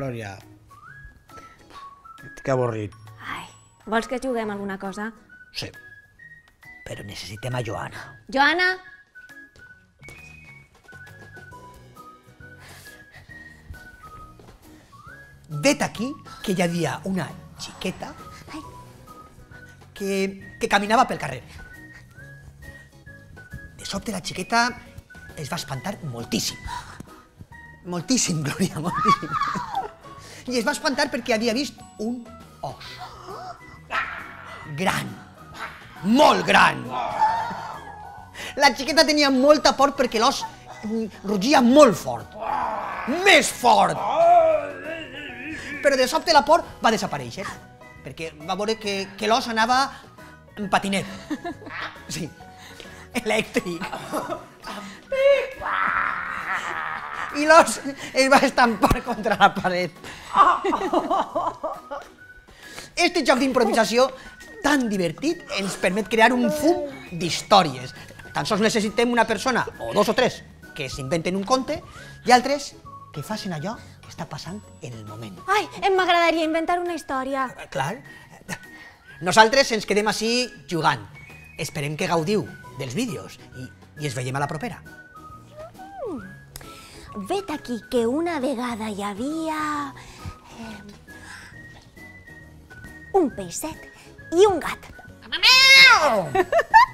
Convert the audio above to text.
història. Estic avorrit. Ai, vols que juguem alguna cosa? Sí. Però necessitem a Joana. Joana? Vet aquí que hi havia una xiqueta Ai. que, que caminava pel carrer. De sobte la xiqueta es va espantar moltíssim. Moltíssim, Glòria, moltíssim. I es va espantar perquè havia vist un os. Gran. Molt gran. La xiqueta tenia molta por perquè l'os mm, rugia molt fort. Més fort. Però de sobte la por va desaparèixer. Perquè va veure que, que l'os anava en patinet. Sí, elèctric. I l'os va estampar contra la paret. Este joc d'improvisació tan divertit ens permet crear un fum d'històries. Tan sols necessitem una persona, o dos o tres, que s'inventen un conte, i altres que facin allò que està passant en el moment. Ai, em m'agradaria inventar una història. Eh, Clar. Nosaltres ens quedem així jugant. Esperem que gaudiu dels vídeos i, i ens veiem a la propera. Vet aquí que una vegada hi havia... Eh, un peixet i un gat.